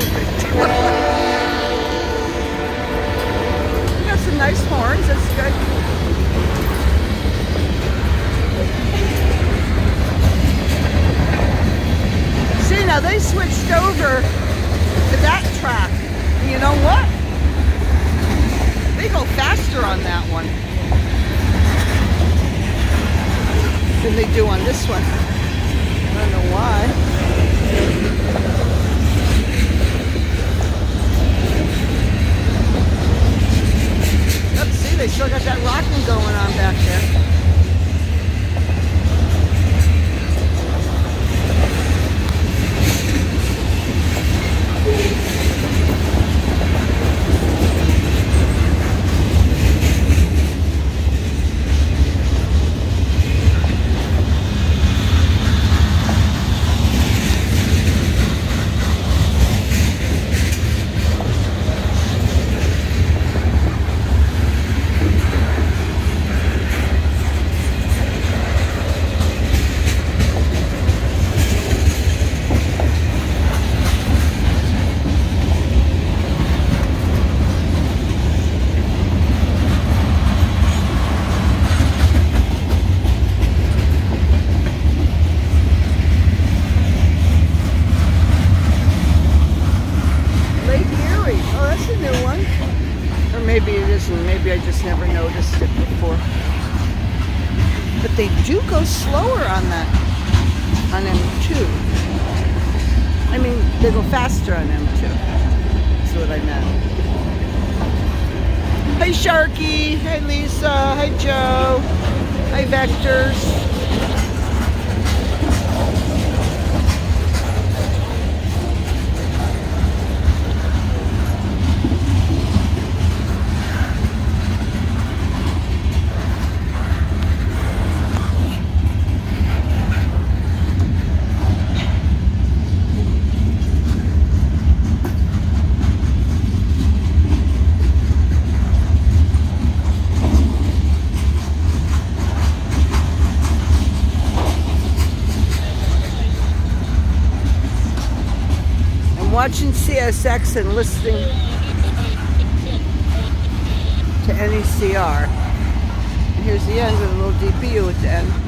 stupid. you got some nice horns, that's good. See, now they switched over to that track. You know what? They go faster on that one than they do on this one. I don't know why. Let's see, they still got that rocking going on back there. Oh, that's a new one. Or maybe it isn't. Maybe I just never noticed it before. But they do go slower on that, on M2. I mean, they go faster on M2. That's what I meant. Hi, Sharky. Hi, Lisa. Hi, Joe. Hi, Vectors. Watching CSX and listening to NECR. And here's the end of the little DPU at the end.